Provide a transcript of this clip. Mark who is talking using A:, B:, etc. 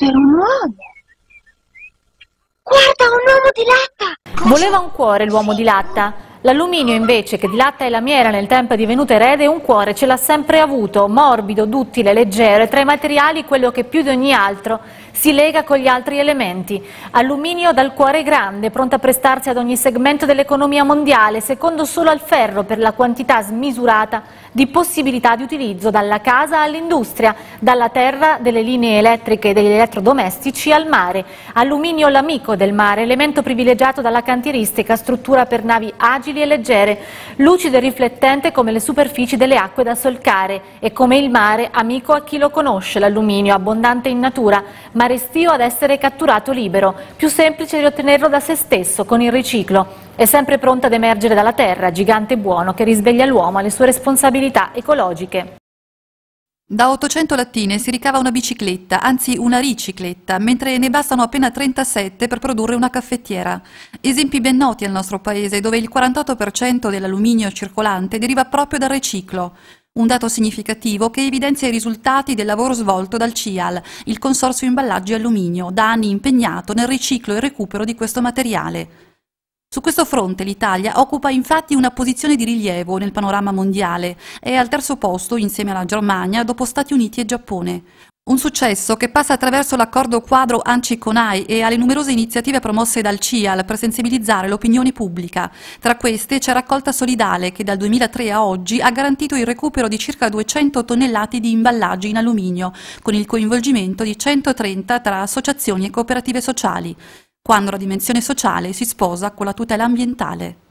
A: Questo era un uomo. Guarda, un uomo di latta!
B: Voleva un cuore l'uomo di latta. L'alluminio invece, che di latta e lamiera nel tempo è divenuto erede, un cuore ce l'ha sempre avuto, morbido, duttile, leggero e tra i materiali quello che più di ogni altro si lega con gli altri elementi. Alluminio dal cuore grande, pronto a prestarsi ad ogni segmento dell'economia mondiale, secondo solo al ferro per la quantità smisurata di possibilità di utilizzo dalla casa all'industria, dalla terra, delle linee elettriche e degli elettrodomestici al mare. Alluminio l'amico del mare, elemento privilegiato dalla cantieristica, struttura per navi agili e leggere, lucido e riflettente come le superfici delle acque da solcare e come il mare amico a chi lo conosce, l'alluminio abbondante in natura, ma restio ad essere catturato libero, più semplice di ottenerlo da se stesso con il riciclo. È sempre pronto ad emergere dalla terra, gigante buono che risveglia l'uomo alle sue responsabilità ecologiche.
C: Da 800 lattine si ricava una bicicletta, anzi una ricicletta, mentre ne bastano appena 37 per produrre una caffettiera. Esempi ben noti al nostro paese, dove il 48% dell'alluminio circolante deriva proprio dal riciclo. Un dato significativo che evidenzia i risultati del lavoro svolto dal CIAL, il Consorzio Imballaggi Alluminio, da anni impegnato nel riciclo e recupero di questo materiale. Su questo fronte l'Italia occupa infatti una posizione di rilievo nel panorama mondiale, è al terzo posto insieme alla Germania dopo Stati Uniti e Giappone. Un successo che passa attraverso l'accordo quadro ANCI-CONAI e alle numerose iniziative promosse dal CIAL per sensibilizzare l'opinione pubblica. Tra queste c'è Raccolta Solidale che dal 2003 a oggi ha garantito il recupero di circa 200 tonnellate di imballaggi in alluminio, con il coinvolgimento di 130 tra associazioni e cooperative sociali, quando la dimensione sociale si sposa con la tutela ambientale.